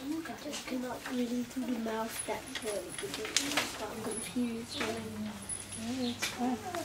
I just cannot really do the mouth that good because I'm confused. When... Yeah,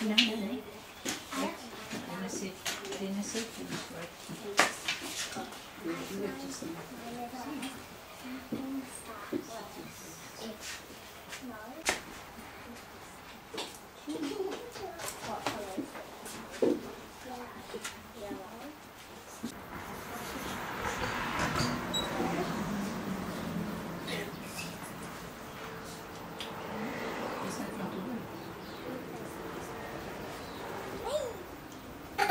Sitt, den är sitt, right? Is